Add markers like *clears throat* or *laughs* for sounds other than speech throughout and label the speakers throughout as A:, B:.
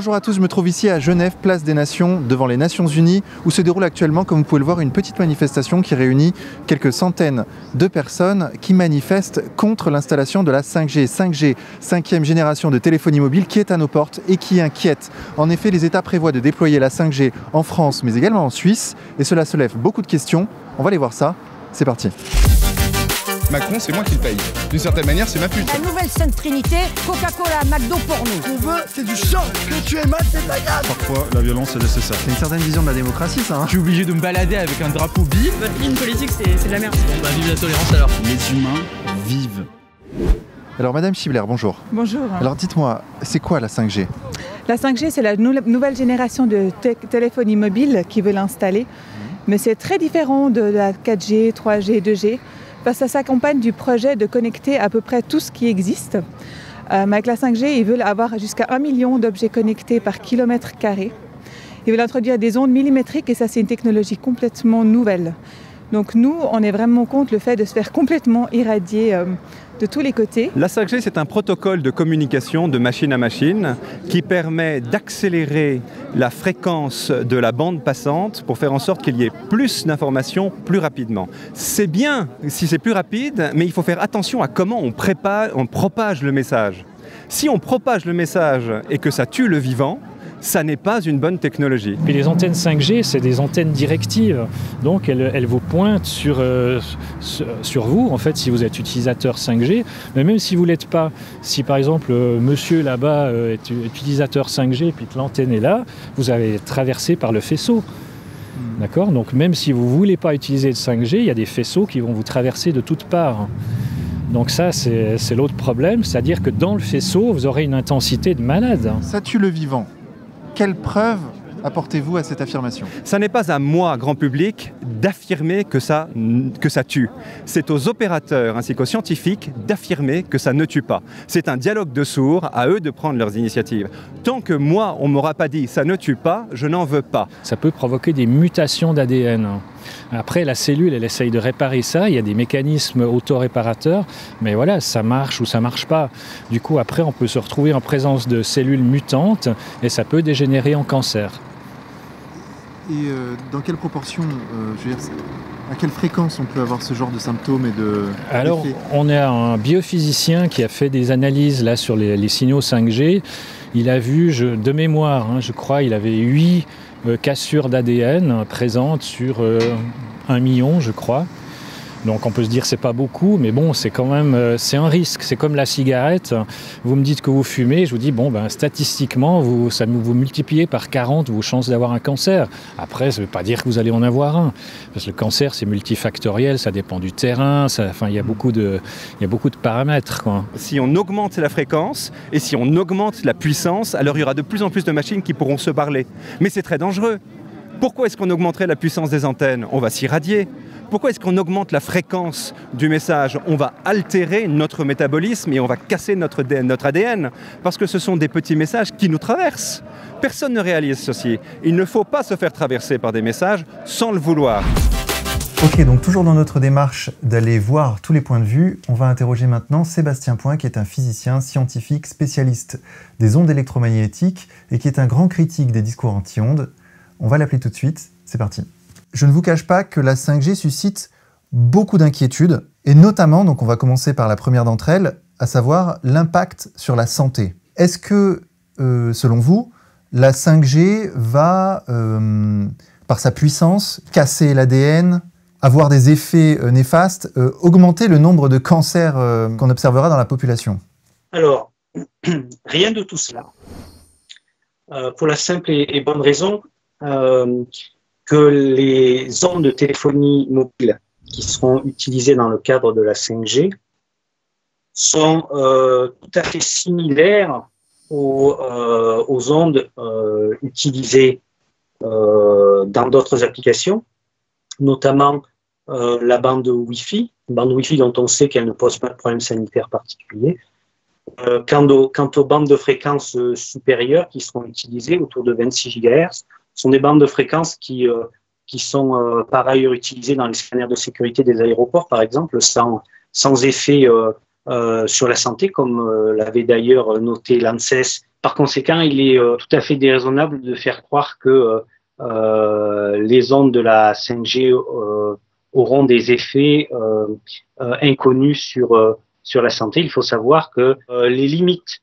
A: Bonjour à tous, je me trouve ici à Genève, place des Nations, devant les Nations Unies, où se déroule actuellement, comme vous pouvez le voir, une petite manifestation qui réunit quelques centaines de personnes qui manifestent contre l'installation de la 5G. 5G, cinquième génération de téléphonie mobile qui est à nos portes et qui inquiète. En effet, les États prévoient de déployer la 5G en France, mais également en Suisse, et cela se lève beaucoup de questions. On va aller voir ça. C'est parti.
B: Macron, c'est moi qui le paye. D'une certaine manière, c'est ma pute.
C: La nouvelle Sainte Trinité, Coca-Cola, McDo pour nous.
D: qu'on veut, c'est du sang. Que tu es mal, c'est de la garde.
E: Parfois, la violence est nécessaire.
A: C'est une certaine vision de la démocratie, ça. Hein
F: Je suis obligé de me balader avec un drapeau bif.
G: Votre ligne politique, c'est de la merde.
F: Bon, bah, vive la tolérance alors.
E: Les humains vivent.
A: Alors, Madame Schibler, bonjour.
H: Bonjour.
A: Alors, dites-moi, c'est quoi la 5G
H: La 5G, c'est la nou- nouvelle génération de té- téléphonie mobile qui veut l'installer. Mais c'est très différent de la 4G, 3G, 2G, ça s'accompagne du projet de connecter à peu près tout ce qui existe. Euh, avec la 5G, ils veulent avoir jusqu'à 1 million d'objets connectés par kilomètre carré. Ils veulent introduire des ondes millimétriques et ça, c'est une technologie complètement nouvelle. Donc nous, on est vraiment contre le fait de se faire complètement irradier euh, de tous les côtés.
I: La 5G, c'est un protocole de communication de machine à machine qui permet d'accélérer la fréquence de la bande passante pour faire en sorte qu'il y ait plus d'informations plus rapidement. C'est bien si c'est plus rapide, mais il faut faire attention à comment on, prépare, on propage le message. Si on propage le message et que ça tue le vivant, ça n'est pas une bonne technologie.
J: Puis les antennes 5G, c'est des antennes directives. Donc elles, elles vous pointent sur, euh, sur- vous, en fait, si vous êtes utilisateur 5G. Mais même si vous ne l'êtes pas, si par exemple euh, monsieur là-bas euh, est utilisateur 5G puis que l'antenne est là, vous avez traversé par le faisceau. D'accord? Donc même si vous ne voulez pas utiliser le 5G, il y a des faisceaux qui vont vous traverser de toutes parts. Donc ça, c'est l'autre problème, c'est-à-dire que dans le faisceau, vous aurez une intensité de malade.
A: Ça tue le vivant. Quelle preuve apportez-vous à cette affirmation?
I: Ça n'est pas à moi, grand public, d'affirmer que ça, que ça tue. C'est aux opérateurs ainsi qu'aux scientifiques d'affirmer que ça ne tue pas. C'est un dialogue de sourds, à eux de prendre leurs initiatives. Tant que moi, on ne m'aura pas dit ça ne tue pas, je n'en veux pas.
J: ça peut provoquer des mutations d'ADN. Après, la cellule, elle essaye de réparer ça. Il y a des mécanismes autoréparateurs, mais voilà, ça marche ou ça marche pas. Du coup, après, on peut se retrouver en présence de cellules mutantes et ça peut dégénérer en cancer.
A: Et euh, dans quelle proportion, euh, je veux dire, à quelle fréquence on peut avoir ce genre de symptômes et de.
J: Alors, on a un biophysicien qui a fait des analyses là sur les, les signaux 5G. Il a vu, je- de mémoire, hein, je crois, il avait huit euh, cassures d'ADN présentes sur euh, un million, je crois. Donc on peut se dire c'est pas beaucoup, mais bon c'est quand même euh, c'est un risque. C'est comme la cigarette. Vous me dites que vous fumez, je vous dis bon ben statistiquement vous ça vous multipliez par 40 vos chances d'avoir un cancer. Après ça veut pas dire que vous allez en avoir un, parce que le cancer c'est multifactoriel, ça dépend du terrain, enfin il y a beaucoup de il y a beaucoup de paramètres quoi.
I: Si on augmente la fréquence et si on augmente la puissance, alors il y aura de plus en plus de machines qui pourront se parler. Mais c'est très dangereux. Pourquoi est-ce qu'on augmenterait la puissance des antennes? On va s'irradier. Pourquoi est-ce qu'on augmente la fréquence du message? On va altérer notre métabolisme et on va casser notre, ADN. Parce que ce sont des petits messages qui nous traversent. Personne ne réalise ceci. Il ne faut pas se faire traverser par des messages sans le vouloir.
A: Ok, donc toujours dans notre démarche d'aller voir tous les points de vue, on va interroger maintenant Sébastien Point, qui est un physicien scientifique spécialiste des ondes électromagnétiques et qui est un grand critique des discours anti-ondes. On va l'appeler tout de suite. C'est parti. Je ne vous cache pas que la 5G suscite beaucoup d'inquiétudes, et notamment, donc on va commencer par la première d'entre elles, à savoir l'impact sur la santé. Est-ce que, euh, selon vous, la 5G va, euh, par sa puissance, casser l'ADN, avoir des effets euh, néfastes, augmenter le nombre de cancers qu'on observera dans la population?
K: Alors, *clears throat* rien de tout cela. Pour la simple et, bonne raison que les ondes de téléphonie mobile qui seront utilisées dans le cadre de la 5G sont euh, tout à fait similaires aux, euh, aux ondes euh, utilisées euh, dans d'autres applications, notamment euh, la bande Wi-Fi, bande Wi-Fi dont on sait qu'elle ne pose pas de problème sanitaire particulier. Euh, quant, aux, quant aux bandes de fréquences euh, supérieures qui seront utilisées, autour de 26 GHz, sont des bandes de fréquences qui, euh, qui sont euh, par ailleurs utilisées dans les scanners de sécurité des aéroports, par exemple, sans, sans effet euh, sur la santé, comme l'avait d'ailleurs noté l'ANSES par conséquent, il est tout à fait déraisonnable de faire croire que les ondes de la 5G auront des effets inconnus sur, sur la santé. Il faut savoir que les limites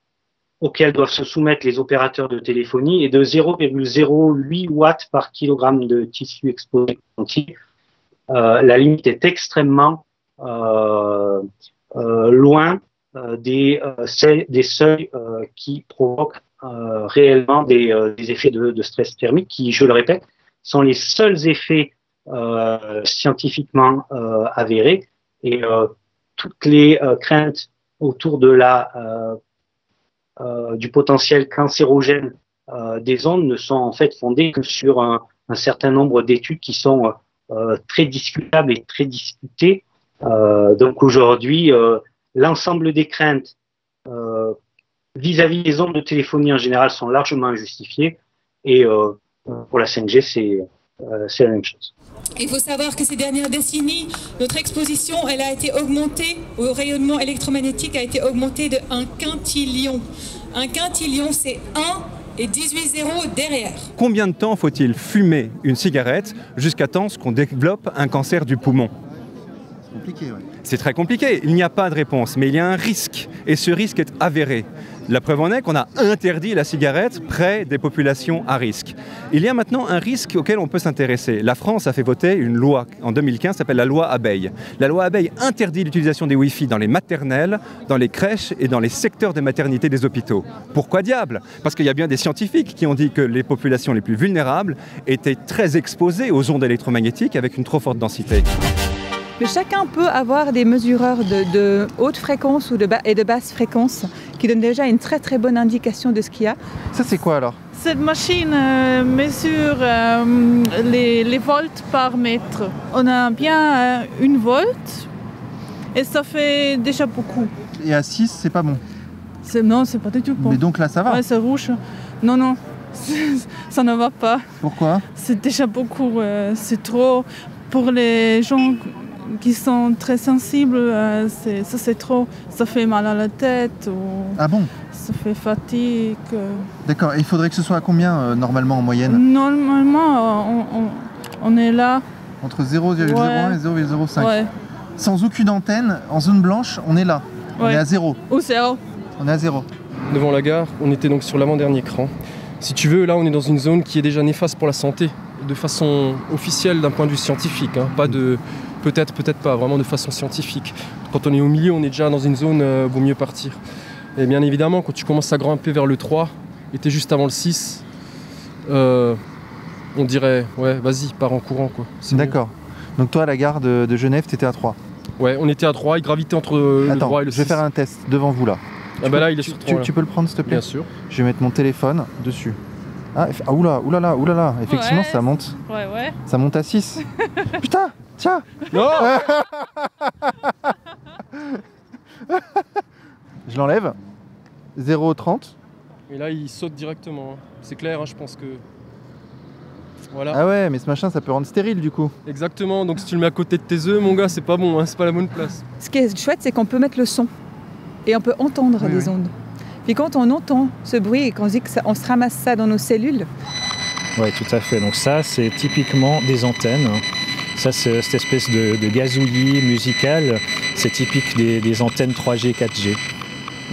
K: auxquelles doivent se soumettre les opérateurs de téléphonie est de 0,08 watts par kilogramme de tissu exposé. Euh, la limite est extrêmement euh, euh, loin des, des seuils qui provoquent réellement des, effets de, stress thermique qui, je le répète, sont les seuls effets scientifiquement avérés et toutes les craintes autour de la du potentiel cancérogène des ondes ne sont en fait fondées que sur un, certain nombre d'études qui sont euh, très discutable et très discuté. Euh, donc aujourd'hui, euh, l'ensemble des craintes vis-à-vis des ondes de téléphonie en général sont largement injustifiées et pour la 5G, c'est c'est la même chose.
L: Il faut savoir que ces dernières décennies, notre exposition elle a été augmentée au rayonnement électromagnétique a été augmentée de un quintillion. Un quintillion, c'est 1 et 18 zéros derrière.
I: Combien de temps faut-il fumer une cigarette jusqu'à temps qu'on développe un cancer du poumon?
A: C'est compliqué,
I: C'est très compliqué. Il n'y a pas de réponse, mais il y a un risque. Et ce risque est avéré. La preuve en est qu'on a interdit la cigarette près des populations à risque. Il y a maintenant un risque auquel on peut s'intéresser. La France a fait voter une loi en 2015 qui s'appelle la loi Abeille. La loi Abeille interdit l'utilisation des Wi-Fi dans les maternelles, dans les crèches et dans les secteurs de maternité des hôpitaux. Pourquoi diable? Parce qu'il y a bien des scientifiques qui ont dit que les populations les plus vulnérables étaient très exposées aux ondes électromagnétiques avec une trop forte densité.
H: Mais chacun peut avoir des mesureurs de, haute fréquence ou de et de basse fréquence qui donnent déjà une très très bonne indication de ce qu'il y a.
A: Ça c'est quoi alors?
G: Cette machine euh, mesure euh, les, volts par mètre. On a bien euh, une volt et ça fait déjà beaucoup.
A: Et à 6 c'est pas bon?
G: Non c'est pas du tout bon.
A: Mais donc là ça va?
G: Ouais c'est rouge. Non non. *laughs* ça ne va pas.
A: Pourquoi?
G: C'est déjà beaucoup, c'est trop. Pour les gens qui sont très sensibles, euh, ça c'est trop, ça fait mal à la tête ou
A: ah bon
G: ça fait fatigue.
A: D'accord, et il faudrait que ce soit à combien euh, normalement en moyenne
G: Normalement, on, est là.
A: Entre 0,01 et 0,05 Sans aucune antenne, en zone blanche, on est là. On est à zéro.
G: Ou zéro.
A: On est à zéro.
M: Devant la gare, on était donc sur l'avant-dernier cran. Si tu veux, là on est dans une zone qui est déjà néfaste pour la santé, de façon officielle d'un point de vue scientifique, hein. pas de Peut-être, peut-être pas, vraiment de façon scientifique. Quand on est au milieu, on est déjà dans une zone, euh, vaut mieux partir. Et bien évidemment, quand tu commences à grimper vers le 3, et tu es juste avant le 6, euh, on dirait, ouais, vas-y, pars en courant. quoi.
A: D'accord. Donc toi, à la gare de, Genève, tu étais à 3
M: Ouais, on était à 3, il gravitait entre le 3 et le 6.
A: je vais faire un test devant vous là.
M: Ah bah là, il est sur 3.
A: Tu, peux le prendre, s'il te plaît
M: Bien sûr.
A: Je vais mettre mon téléphone dessus. Ah, ah oula, oulala, oulala, effectivement, ça monte.
G: Ouais, ouais.
A: Ça monte à 6. *laughs* Putain Tiens
M: Non *laughs*
A: Je l'enlève. 0,30.
M: Et là, il saute directement. C'est clair, hein, je pense que.
A: Voilà. Ah ouais, mais ce machin, ça peut rendre stérile du coup.
M: Exactement, donc si tu le mets à côté de tes œufs, mon gars, c'est pas bon, hein, c'est pas la bonne place.
H: Ce qui est chouette, c'est qu'on peut mettre le son et on peut entendre les ondes. Puis quand on entend ce bruit et qu'on dit qu'on se ramasse ça dans nos cellules.
J: Oui, tout à fait. Donc ça, c'est typiquement des antennes. Ça, c'est cette espèce de, gazouillis musical, c'est typique des, antennes 3G, 4G.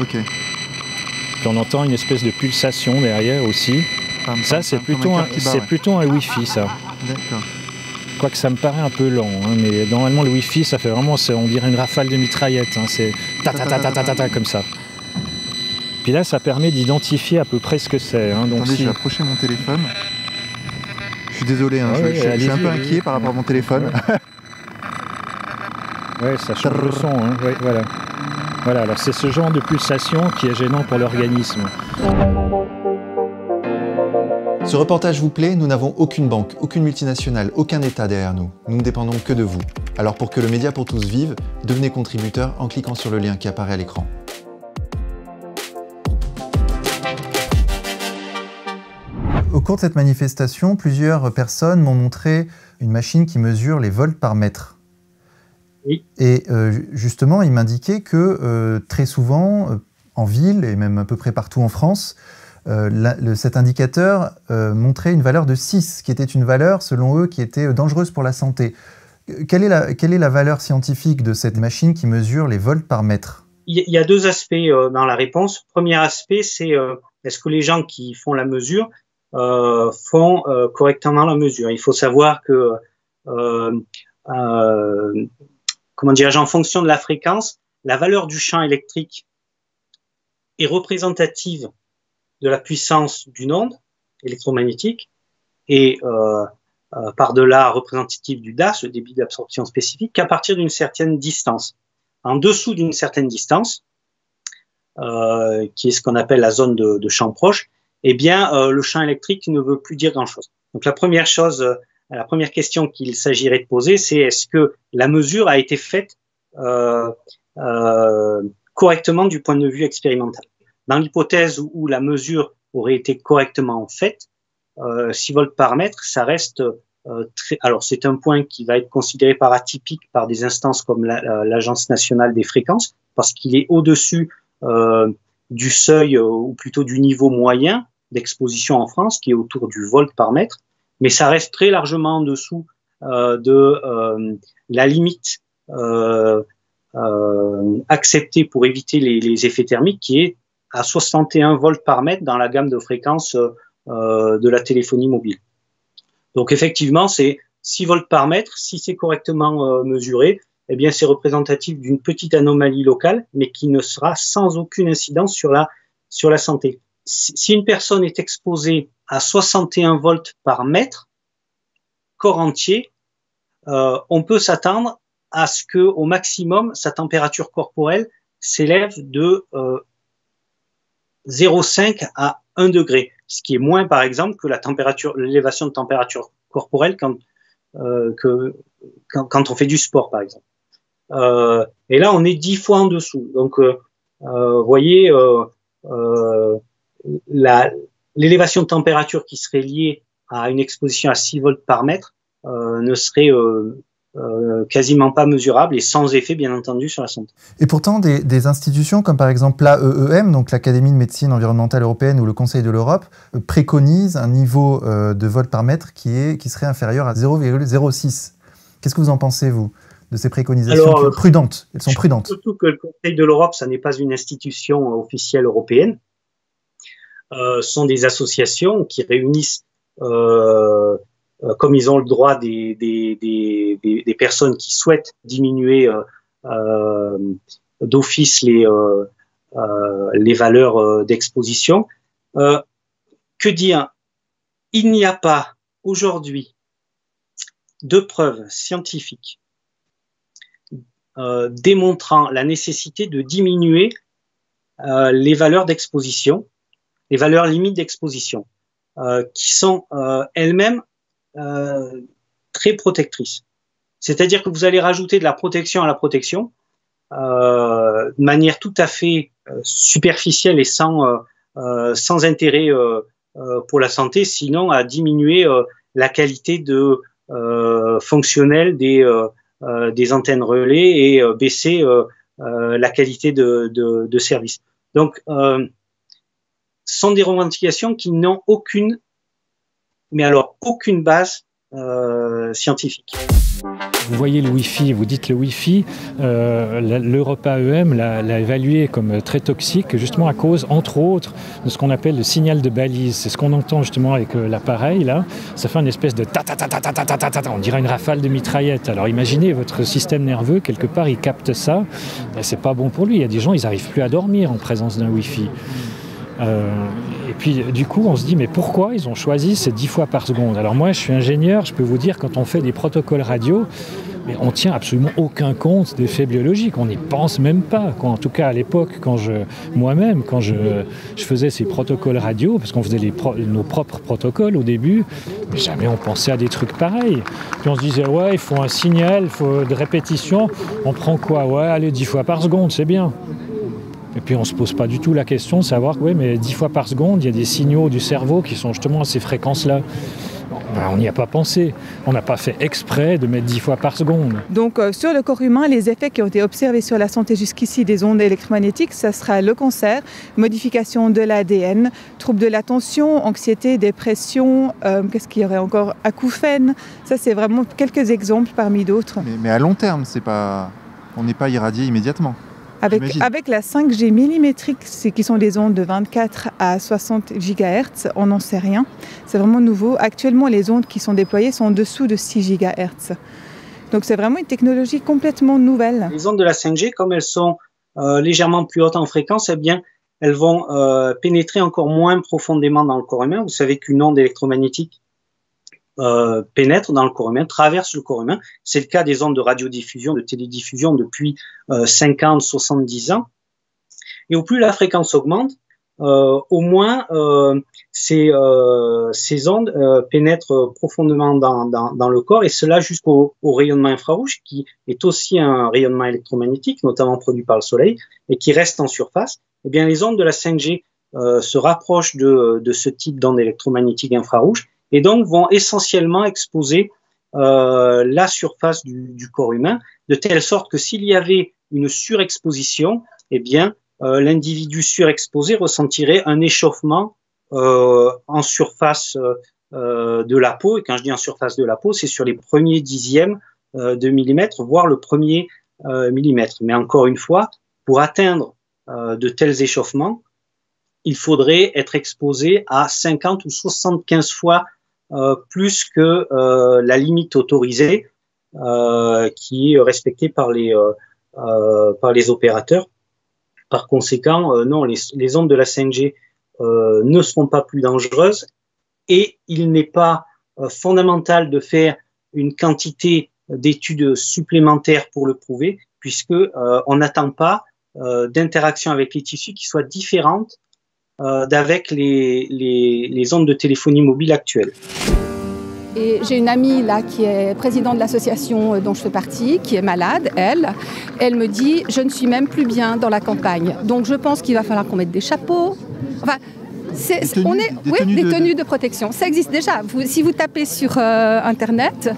A: Ok.
J: on entend une espèce de pulsation derrière aussi. ça, c'est plutôt, un, plutôt un Wi-Fi, ça.
A: D'accord.
J: Quoique ça me paraît un peu lent, hein, mais normalement le Wi-Fi, ça fait vraiment, on dirait une rafale de mitraillette. Hein, c'est ta ta ta ta ta ta comme ça. Puis là, ça permet d'identifier à peu près ce que c'est. Hein,
A: donc Attendez, je vais approcher mon téléphone. Je suis désolé, hein, je, suis un peu inquiet par rapport à mon téléphone.
J: Ouais, *laughs* ça change le son. Hein, voilà. Voilà, alors c'est ce genre de pulsation qui est gênant pour l'organisme.
A: Ce reportage vous plaît Nous n'avons aucune banque, aucune multinationale, aucun État derrière nous. Nous ne dépendons que de vous. Alors pour que le média pour tous vive, devenez contributeur en cliquant sur le lien qui apparaît à l'écran. Au cours de cette manifestation, plusieurs personnes m'ont montré une machine qui mesure les volts par mètre. Et euh, justement, ils m'indiquaient que euh, très souvent, euh, en ville et même à peu près partout en France, cet indicateur montrait une valeur de 6, qui était une valeur, selon eux, qui était dangereuse pour la santé. Quelle est la, quelle est la valeur scientifique de cette machine qui mesure les volts par mètre?
K: Il y a deux aspects dans la réponse. Premier aspect, c'est est-ce que les gens qui font la mesure font correctement la mesure Il faut savoir que, comment dirais-je, en fonction de la fréquence, la valeur du champ électrique est représentative de la puissance d'une onde électromagnétique et euh, euh, par-delà représentative du DAS, le débit d'absorption spécifique, qu'à partir d'une certaine distance. En dessous d'une certaine distance, euh, qui est ce qu'on appelle la zone de champ proche, eh bien, euh, le champ électrique ne veut plus dire grand-chose. Donc la première chose, euh, la première question qu'il s'agirait de poser, c'est est-ce que la mesure a été faite euh, correctement du point de vue expérimental? Dans l'hypothèse où, la mesure aurait été correctement faite, euh, 6 volts par mètre, ça reste très. Alors c'est un point qui va être considéré par atypique par des instances comme l'Agence nationale des fréquences, parce qu'il est au-dessus du seuil ou plutôt du niveau moyen d'exposition en France, qui est autour du volt par mètre, mais ça reste très largement en dessous de la limite acceptée pour éviter les, effets thermiques, qui est à 61 volts par mètre dans la gamme de fréquences euh, de la téléphonie mobile. Donc effectivement, c'est 6 volts par mètre. Si c'est correctement euh, mesuré, eh bien c'est représentatif d'une petite anomalie locale, mais qui ne sera sans aucune incidence sur la sur la santé. Si une personne est exposée à 61 volts par mètre corps entier, euh, on peut s'attendre à ce que au maximum sa température corporelle s'élève de euh, 0,5 à 1 degré, ce qui est moins par exemple que la température, l'élévation de température corporelle quand, euh, que, quand, on fait du sport par exemple. Euh, et là, on est 10 fois en dessous. Donc, euh, euh vous voyez, euh, euh, l'élévation de température qui serait liée à une exposition à 6 volts par mètre ne serait euh, quasiment pas mesurable et sans effet, bien entendu, sur la santé.
A: Et pourtant, des, des institutions comme par exemple l'AEEM, donc l'Académie de médecine environnementale européenne ou le Conseil de l'Europe, euh, préconisent un niveau euh, de volt par mètre qui, est, qui serait inférieur à 0,06. Qu'est-ce que vous en pensez, vous de ces préconisations Alors, prudentes? Elles sont prudentes.
K: Surtout que le Conseil de l'Europe, ça n'est pas une institution officielle européenne. Euh, sont des associations qui réunissent euh, euh, comme ils ont le droit des, des, des, personnes qui souhaitent diminuer d'office les, les valeurs d'exposition. que dire? Il n'y a pas aujourd'hui de preuves scientifiques démontrant la nécessité de diminuer les valeurs d'exposition, les valeurs limites d'exposition, euh, qui sont elles-mêmes euh, très protectrice. C'est-à-dire que vous allez rajouter de la protection à la protection euh, de manière tout à fait euh, superficielle et sans, euh, sans intérêt pour la santé, sinon à diminuer la qualité de fonctionnelle des, des antennes relais et baisser la qualité de, de, de, service. Donc, sont des revendications qui n'ont aucune mais alors aucune base euh, scientifique.
J: Vous voyez le Wi-Fi, vous dites le Wi-Fi, euh, l'Europe AEM l'a évalué comme très toxique, justement à cause, entre autres, de ce qu'on appelle le signal de balise. C'est ce qu'on entend justement avec euh, l'appareil, là. Ça fait une espèce de ta ta ta ta ta ta ta ta ta on dirait une rafale de mitraillette. Alors imaginez, votre système nerveux, quelque part, il capte ça. Ben, c'est pas bon pour lui. Il y a des gens, ils n'arrivent plus à dormir en présence d'un Wi-Fi. Euh, et puis du coup, on se dit mais pourquoi ils ont choisi ces 10 fois par seconde? Alors moi, je suis ingénieur, je peux vous dire quand on fait des protocoles radio, mais on tient absolument aucun compte d'effets biologiques. On n'y pense même pas. En tout cas, à l'époque, quand je, moi-même, quand je, faisais ces protocoles radio, parce qu'on faisait nos propres protocoles au début, mais jamais on pensait à des trucs pareils. Puis on se disait, ouais, il faut un signal, il faut de répétition. On prend quoi? Ouais, allez, 10 fois par seconde, c'est bien. Et puis on ne se pose pas du tout la question de savoir que oui, mais 10 fois par seconde, il y a des signaux du cerveau qui sont justement à ces fréquences-là. Ben, on n'y a pas pensé. On n'a pas fait exprès de mettre 10 fois par seconde.
H: Donc euh, sur le corps humain, les effets qui ont été observés sur la santé jusqu'ici des ondes électromagnétiques, ça sera le cancer, modification de l'ADN, troubles de l'attention, anxiété, dépression, euh, qu'est-ce qu'il y aurait encore? Acouphènes. Ça, c'est vraiment quelques exemples parmi d'autres.
A: Mais, mais à long terme, c'est pas, on n'est pas irradié immédiatement.
H: Avec, la 5G millimétrique, c'est qui sont des ondes de 24 à 60 GHz, on n'en sait rien. C'est vraiment nouveau. Actuellement, les ondes qui sont déployées sont en dessous de 6 GHz. Donc c'est vraiment une technologie complètement nouvelle.
K: Les ondes de la 5G, comme elles sont euh, légèrement plus hautes en fréquence, eh bien, elles vont euh, pénétrer encore moins profondément dans le corps humain. Vous savez qu'une onde électromagnétique euh, pénètre dans le corps humain, traverse le corps humain. C'est le cas des ondes de radiodiffusion, de télédiffusion depuis euh, 50, 70 ans. Et au plus la fréquence augmente, euh, au moins euh, ces, euh, ces ondes euh, pénètrent profondément dans, le corps, et cela jusqu'au au rayonnement infrarouge, qui est aussi un rayonnement électromagnétique, notamment produit par le Soleil, et qui reste en surface. Eh bien, les ondes de la 5G euh, se rapprochent de, de ce type d'ondes électromagnétiques infrarouges, et donc vont essentiellement exposer euh, la surface du, du, corps humain, de telle sorte que s'il y avait une surexposition, eh bien, euh, l'individu surexposé ressentirait un échauffement euh, en surface euh, de la peau. Et quand je dis en surface de la peau, c'est sur les premiers dixièmes euh, de millimètre, voire le premier euh, millimètre. Mais encore une fois, pour atteindre euh, de tels échauffements, il faudrait être exposé à 50 ou 75 fois euh, plus que euh, la limite autorisée euh, qui est respectée par les, par les opérateurs. Par conséquent, non, les, ondes de la 5G ne seront pas plus dangereuses et il n'est pas fondamental de faire une quantité d'études supplémentaires pour le prouver, puisque on n'attend pas d'interaction avec les tissus qui soit différente euh, d'avec les, les, les, ondes de téléphonie mobile actuelles.
N: Et j'ai une amie là qui est présidente de l'association dont je fais partie, qui est malade, elle. Elle me dit Je ne suis même plus bien dans la campagne. Donc je pense qu'il va falloir qu'on mette des chapeaux. Enfin,
A: des tenues,
N: on est,
A: des
N: oui,
A: tenues
N: des
A: de-
N: tenues de... protection. Ça existe déjà. Vous- si vous tapez sur euh, Internet,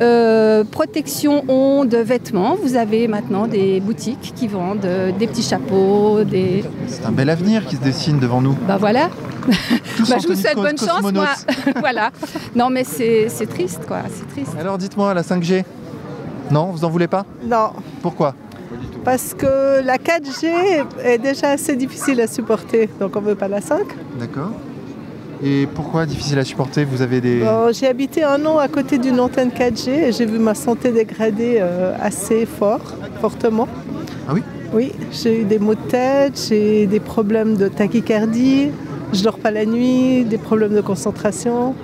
N: euh, protection ondes, vêtements, vous avez maintenant des boutiques qui vendent euh, des petits chapeaux, des.
A: C'est un bel avenir qui se dessine devant nous.
N: Bah voilà. Bah, je vous souhaite bonne chance, moi. *laughs* voilà. Non, mais c'est c'est triste, quoi. C'est triste.
A: Alors dites-moi, la 5G Non, vous en voulez pas?
O: Non,
A: Pourquoi?
O: Parce que la 4G est déjà assez difficile à supporter, donc on veut pas la 5.
A: D'accord. Et pourquoi difficile à supporter? Vous avez des...
O: Bon, j'ai habité un an à côté d'une antenne 4G et j'ai vu ma santé dégrader euh, assez fort, fortement.
A: Ah oui?
O: Oui, j'ai eu des maux de tête, j'ai des problèmes de tachycardie, je dors pas la nuit, des problèmes de concentration.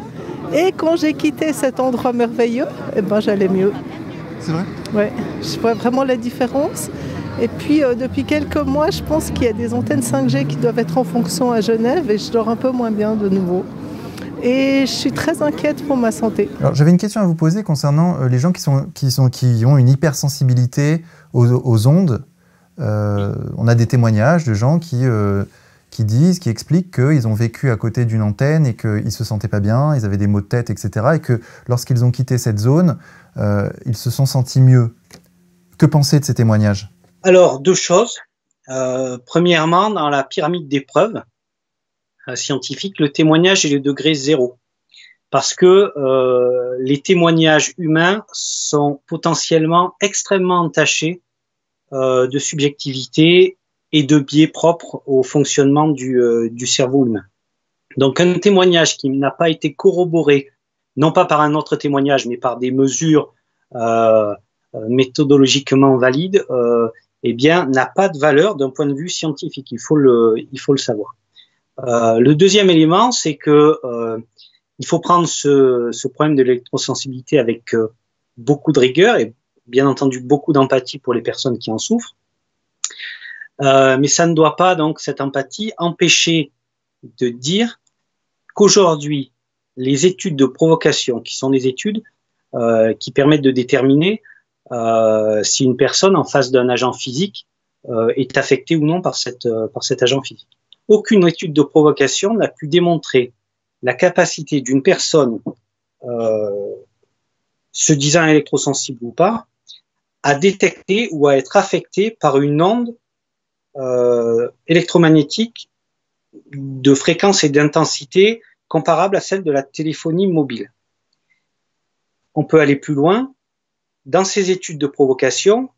O: Et quand j'ai quitté cet endroit merveilleux, eh ben, j'allais mieux.
A: C'est vrai?
O: Ouais, je vois vraiment la différence. Et puis euh, depuis quelques mois, je pense qu'il y a des antennes 5G qui doivent être en fonction à Genève et je dors un peu moins bien de nouveau. Et je suis très inquiète pour ma santé.
A: Alors j'avais une question à vous poser concernant euh, les gens qui, ont une hypersensibilité aux, ondes. Euh, on a des témoignages de gens qui, qui disent, qui expliquent qu'ils ont vécu à côté d'une antenne et qu'ils ne se sentaient pas bien, ils avaient des maux de tête, etc. Et que lorsqu'ils ont quitté cette zone, ils se sont sentis mieux. Que penser de ces témoignages?
K: Alors, deux choses. Euh, premièrement, dans la pyramide des preuves euh, scientifiques, le témoignage est le degré zéro. Parce que euh, les témoignages humains sont potentiellement extrêmement entachés de subjectivité et de biais propres au fonctionnement du, du cerveau humain. Donc un témoignage qui n'a pas été corroboré, non pas par un autre témoignage, mais par des mesures méthodologiquement valides, eh bien, n'a pas de valeur d'un point de vue scientifique. Il faut le, il faut le savoir. Euh, le deuxième élément, c'est que euh, il faut prendre ce, problème de l'électrosensibilité avec euh, beaucoup de rigueur et bien entendu beaucoup d'empathie pour les personnes qui en souffrent. Mais ça ne doit pas donc cette empathie empêcher de dire qu'aujourd'hui les études de provocation, qui sont des études qui permettent de déterminer si une personne en face d'un agent physique euh, est affectée ou non par, cette, euh, par cet agent physique. Aucune étude de provocation n'a pu démontrer la capacité d'une personne se disant électrosensible ou pas, à détecter ou à être affecté par une onde électromagnétique de fréquence et d'intensité comparable à celle de la téléphonie mobile. On peut aller plus loin. Dans ces études de provocation,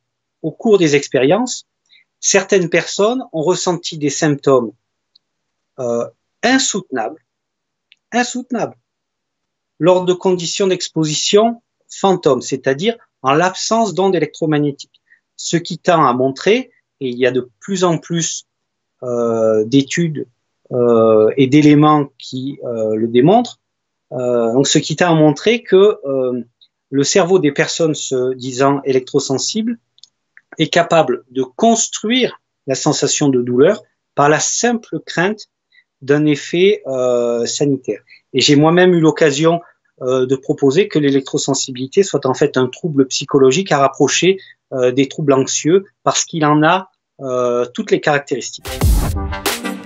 K: au cours des expériences, certaines personnes ont ressenti des symptômes euh, insoutenables, insoutenables, lors de conditions d'exposition fantôme, c'est-à-dire en l'absence d'ondes électromagnétiques. Ce qui tend à montrer, et il y a de plus en plus euh, d'études euh, et d'éléments qui euh, le démontrent. Euh, donc, ce qui t'a montré que le cerveau des personnes se disant électrosensibles est capable de construire la sensation de douleur par la simple crainte d'un effet euh, sanitaire. Et j'ai moi-même eu l'occasion euh, de proposer que l'électrosensibilité soit en fait un trouble psychologique à rapprocher euh, des troubles anxieux parce qu'il en a toutes les caractéristiques.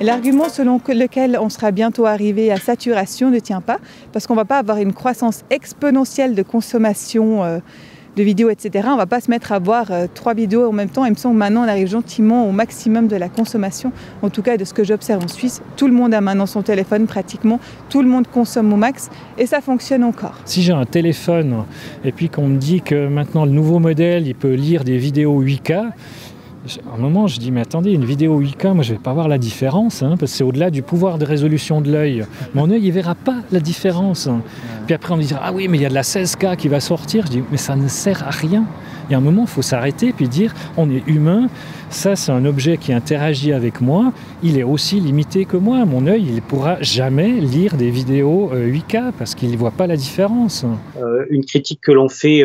H: L'argument selon lequel on sera bientôt arrivé à saturation ne tient pas, parce qu'on ne va pas avoir une croissance exponentielle de consommation euh, de vidéos, etc. On ne va pas se mettre à voir euh, trois vidéos en même temps. Il me semble maintenant on arrive gentiment au maximum de la consommation, en tout cas de ce que j'observe en Suisse. Tout le monde a maintenant son téléphone pratiquement, tout le monde consomme au max et ça fonctionne encore.
J: Si j'ai un téléphone et puis qu'on me dit que maintenant le nouveau modèle, il peut lire des vidéos 8K, un moment, je dis, mais attendez, une vidéo 8K, moi je vais pas voir la différence, hein, parce que c'est au-delà du pouvoir de résolution de l'œil. Mon œil, il verra pas la différence. Puis après, on me dira, ah oui, mais il y a de la 16K qui va sortir. Je dis, mais ça ne sert à rien. Il y a un moment, il faut s'arrêter puis dire, on est humain, ça c'est un objet qui interagit avec moi, il est aussi limité que moi. Mon œil, il ne pourra jamais lire des vidéos 8K euh, parce qu'il ne voit pas la différence.
K: Euh, une critique que l'on fait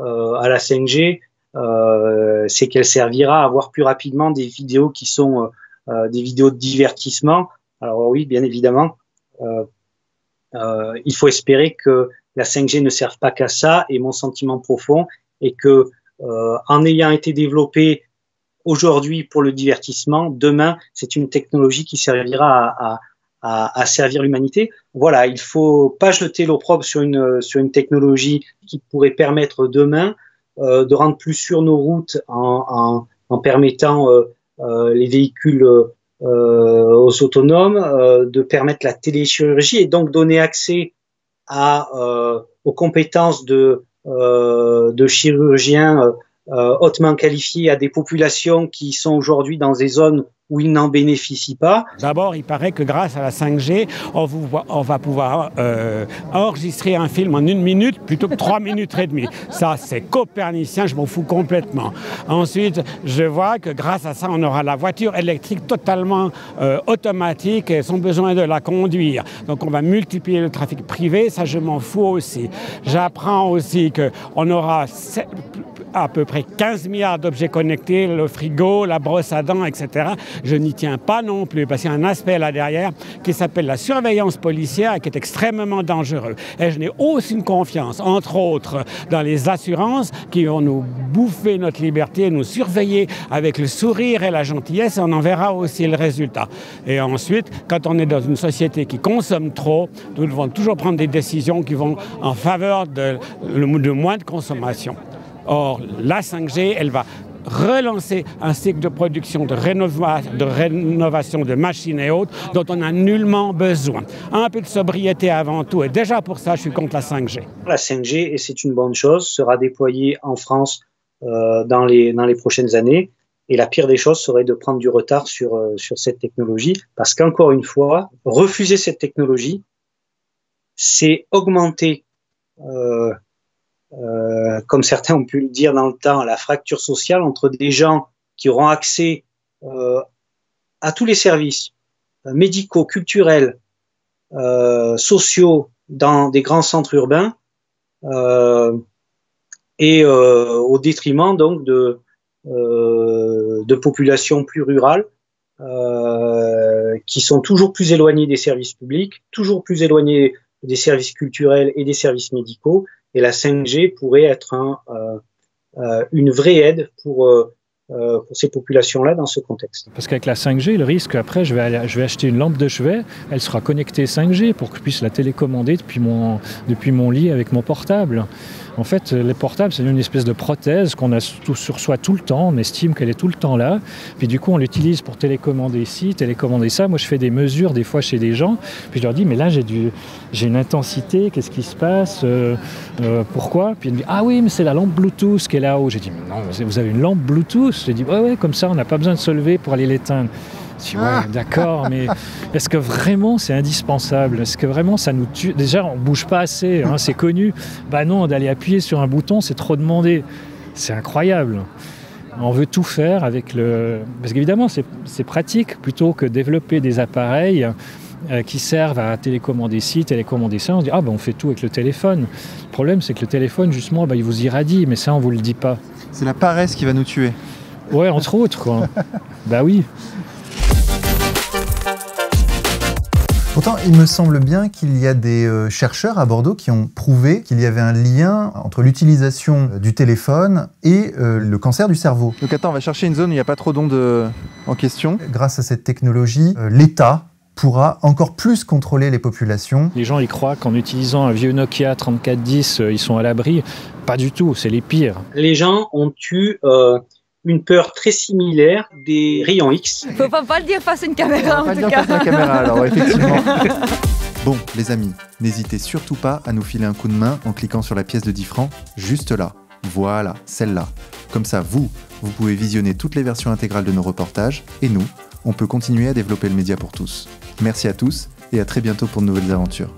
K: euh, à la 5G, euh, c'est qu'elle servira à voir plus rapidement des vidéos qui sont euh, euh, des vidéos de divertissement. Alors oui, bien évidemment, il faut espérer que la 5G ne serve pas qu'à ça. Et mon sentiment profond est que en ayant été développée aujourd'hui pour le divertissement, demain, c'est une technologie qui servira à, à, à servir l'humanité. Voilà, il faut pas jeter l'opprobre sur une, sur une technologie qui pourrait permettre demain euh, de rendre plus sûres nos routes en, en, permettant euh, euh, les véhicules aux autonomes, de permettre la téléchirurgie et donc donner accès à, aux compétences de, de chirurgiens hautement qualifiés à des populations qui sont aujourd'hui dans des zones où ils n'en bénéficient pas.
P: D'abord, il paraît que grâce à la 5G, on, vous, on va pouvoir euh, enregistrer un film en une minute plutôt que trois *laughs* minutes et demie. Ça, c'est copernicien, je m'en fous complètement. Ensuite, je vois que grâce à ça, on aura la voiture électrique totalement euh, automatique et sans besoin de la conduire. Donc, on va multiplier le trafic privé, ça, je m'en fous aussi. J'apprends aussi qu'on aura à peu près 15 milliards d'objets connectés, le frigo, la brosse à dents, etc. Je n'y tiens pas non plus, parce qu'il y a un aspect là derrière qui s'appelle la surveillance policière et qui est extrêmement dangereux. Et je n'ai aucune confiance, entre autres, dans les assurances qui vont nous bouffer notre liberté, nous surveiller avec le sourire et la gentillesse, et on en verra aussi le résultat. Et ensuite, quand on est dans une société qui consomme trop, nous devons toujours prendre des décisions qui vont en faveur de, de moins de consommation. Or, la 5G, elle va relancer un cycle de production, de, de rénovation de machines et autres dont on a nullement besoin. Un peu de sobriété avant tout, et déjà pour ça, je suis contre la 5G.
K: La 5G, et c'est une bonne chose, sera déployée en France euh, dans, les, dans les prochaines années. Et la pire des choses serait de prendre du retard sur, euh, sur cette technologie, parce qu'encore une fois, refuser cette technologie, c'est augmenter euh, euh, comme certains ont pu le dire dans le temps, la fracture sociale entre des gens qui auront accès euh, à tous les services euh, médicaux, culturels, sociaux dans des grands centres urbains et au détriment donc de, de populations plus rurales qui sont toujours plus éloignées des services publics, toujours plus éloignées des services culturels et des services médicaux et la 5G pourrait être un, euh, euh, une vraie aide pour euh, euh, pour ces populations-là dans ce contexte.
J: Parce qu'avec la 5G, le risque, après, je vais, aller- je vais acheter une lampe de chevet, elle sera connectée 5G pour que je puisse la télécommander depuis mon, depuis mon lit avec mon portable. En fait, les portables, c'est une espèce de prothèse qu'on a sur soi tout le temps. On estime qu'elle est tout le temps là. Puis du coup, on l'utilise pour télécommander ci, télécommander ça. Moi, je fais des mesures des fois chez des gens. Puis je leur dis, mais là, j'ai une intensité. Qu'est-ce qui se passe? Euh, euh, Pourquoi? Puis ils me disent, ah oui, mais c'est la lampe Bluetooth qui est là-haut. J'ai dit, mais non, vous avez une lampe Bluetooth? J'ai dit, ouais, ouais, comme ça, on n'a pas besoin de se lever pour aller l'éteindre. Ouais, d'accord, mais est-ce que vraiment c'est indispensable? Est-ce que vraiment ça nous tue? Déjà, on bouge pas assez, hein, c'est connu. Bah non, d'aller appuyer sur un bouton, c'est trop demandé. C'est incroyable. On veut tout faire avec le. Parce qu'évidemment, c'est pratique plutôt que développer des appareils euh, qui servent à télécommander ci, télécommander ça. On dit, ah ben on fait tout avec le téléphone. Le problème, c'est que le téléphone, justement, bah, il vous irradie, mais ça, on vous le dit pas.
A: C'est la paresse qui va nous tuer.
J: Ouais, entre autres, quoi. *laughs* bah oui.
A: Pourtant, il me semble bien qu'il y a des euh, chercheurs à Bordeaux qui ont prouvé qu'il y avait un lien entre l'utilisation euh, du téléphone et euh, le cancer du cerveau.
Q: Donc attends, on va chercher une zone où il n'y a pas trop d'ondes euh, en question.
A: Grâce à cette technologie, euh, l'État pourra encore plus contrôler les populations.
J: Les gens y croient qu'en utilisant un vieux Nokia 3410, euh, ils sont à l'abri. Pas du tout, c'est les pires.
K: Les gens ont eu euh, une peur très similaire des rayons X.
C: Faut pas, pas le dire face à une caméra en tout cas.
Q: Bon, les amis, n'hésitez surtout pas à nous filer un coup de main en cliquant sur la pièce de 10 francs, juste là. Voilà, celle-là. Comme ça, vous, vous pouvez visionner toutes les versions intégrales de nos reportages, et nous, on peut continuer à développer le média pour tous. Merci à tous, et à très bientôt pour de nouvelles aventures.